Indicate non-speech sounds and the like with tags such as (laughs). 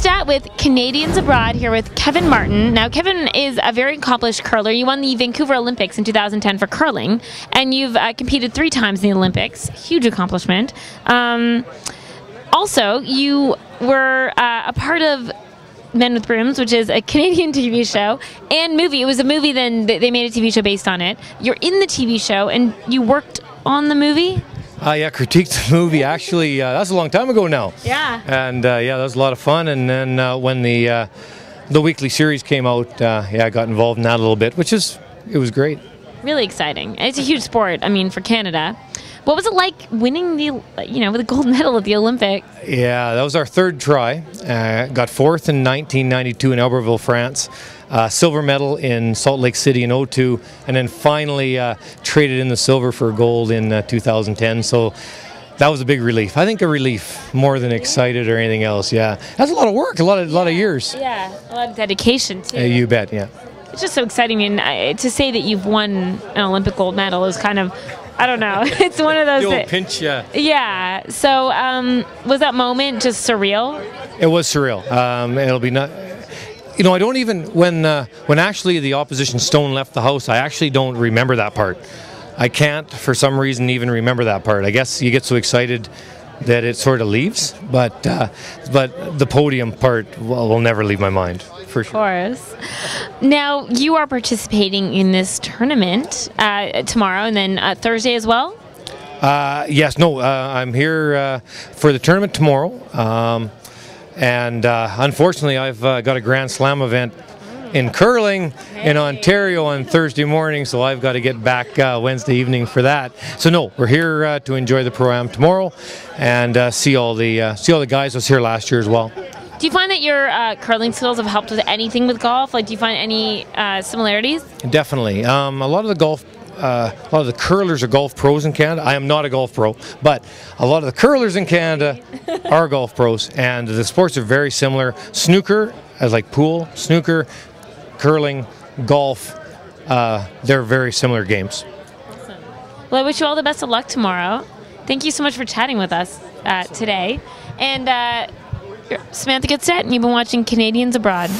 Stat with Canadians Abroad here with Kevin Martin. Now, Kevin is a very accomplished curler. You won the Vancouver Olympics in 2010 for curling, and you've uh, competed three times in the Olympics. Huge accomplishment. Um, also, you were uh, a part of Men with Brooms, which is a (laughs) Canadian TV show and movie. It was a movie, then they made a TV show based on it. You're in the TV show, and you worked on the movie. Uh, yeah, critiqued the movie. Actually, uh, that's a long time ago now. Yeah. And uh, yeah, that was a lot of fun. And then uh, when the uh, the weekly series came out, uh, yeah, I got involved in that a little bit, which is it was great. Really exciting. It's a huge sport. I mean, for Canada. What was it like winning the, you know, the gold (laughs) medal at the Olympics? Yeah, that was our third try. Uh, got fourth in 1992 in Albertville, France. Uh, silver medal in Salt Lake City in 02, and then finally uh, traded in the silver for gold in uh, 2010. So that was a big relief. I think a relief more than excited or anything else. Yeah, that's a lot of work, a lot of a lot of years. Yeah, a lot of dedication too. Uh, you bet. Yeah. It's just so exciting, and uh, to say that you've won an Olympic gold medal is kind of I don't know. (laughs) It's one of those. That- pinch. Yeah. yeah. So, um, was that moment just surreal? It was surreal. Um, it'll be not. You know, I don't even when uh, when actually the opposition stone left the house. I actually don't remember that part. I can't, for some reason, even remember that part. I guess you get so excited that it sort of leaves, but uh, but the podium part will, will never leave my mind for sure. Of course. Now, you are participating in this tournament uh, tomorrow and then uh, Thursday as well? Uh, yes, no, uh, I'm here uh, for the tournament tomorrow, um, and uh, unfortunately, I've uh, got a Grand Slam event in curling in Ontario on Thursday morning, so I've got to get back uh, Wednesday evening for that. So no, we're here uh, to enjoy the pro am tomorrow and uh, see all the uh, see all the guys was here last year as well. Do you find that your uh, curling skills have helped with anything with golf? Like, do you find any uh, similarities? Definitely. Um, a lot of the golf, uh, a lot of the curlers are golf pros in Canada. I am not a golf pro, but a lot of the curlers in Canada (laughs) are golf pros, and the sports are very similar. Snooker, as like pool, snooker, curling, golf, uh, they're very similar games. Well, I wish you all the best of luck tomorrow. Thank you so much for chatting with us uh, today. And Samantha Set, and you've been watching Canadians Abroad.